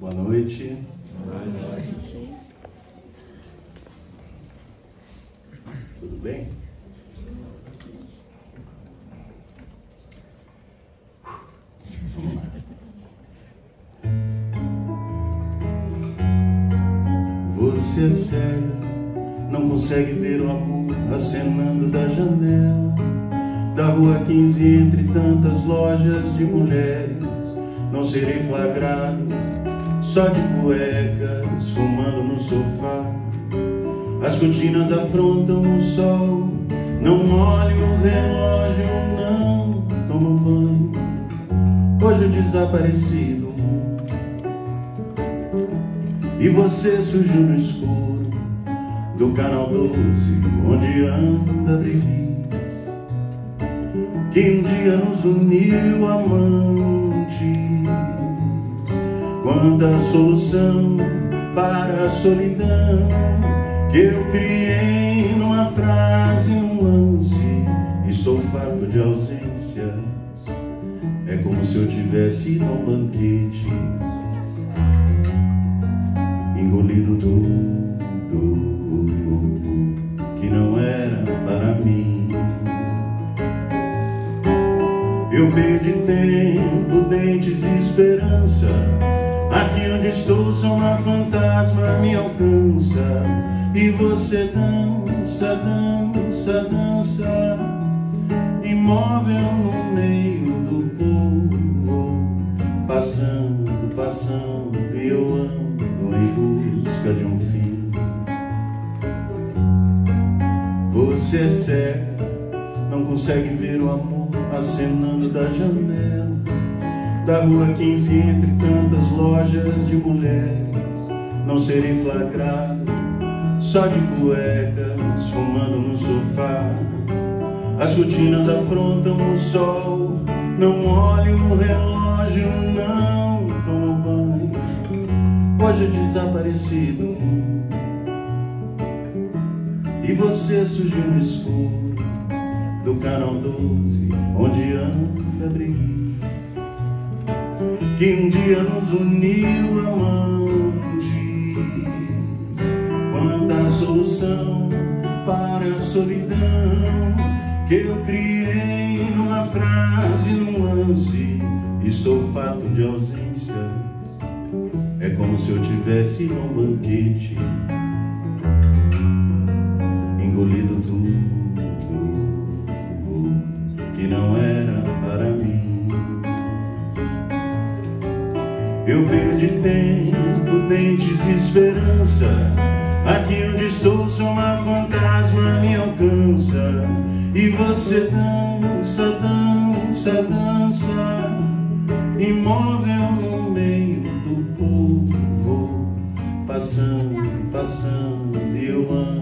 Boa noite. Boa noite. Tudo bem? Você é cega, não consegue ver o amor acenando da janela da rua 15 entre tantas lojas de mulheres. Não serei flagrado só de cuecas, fumando no sofá. As cortinas afrontam o sol, não olhe o relógio, não tomo banho. Hoje o desaparecido e você surgiu no escuro do canal 12, onde anda Brilis, que um dia nos uniu amantes. Quanta solução para a solidão que eu criei numa frase, num lance. Estou farto de ausências, é como se eu tivesse ido a um banquete engolido tudo que não era para mim. Eu perdi tempo, dentes e esperança. Aqui onde estou, só uma fantasma me alcança. E você dança, dança, dança, imóvel no meio do povo, passando, passando, eu amo em busca de um fim. Você é cega, não consegue ver o amor acenando da janela da rua 15 entre tantas lojas de mulheres. Não serei flagrado só de cuecas, fumando no sofá. As cortinas afrontam o sol, não olhe o relógio, não tomo banho hoje desaparecido E você surgiu no escuro do canal 12 Onde anda Briguis Que um dia nos uniu amantes Quanta solução para a solidão Que eu criei numa frase, num lance Estou fato de ausências é como se eu tivesse num banquete Engolido tudo Perdi tempo, dentes esperança. Aqui onde estou só uma fantasma me alcança. E você dança, dança, dança. Imóvel no meio do povo. Passando, passando, eu ando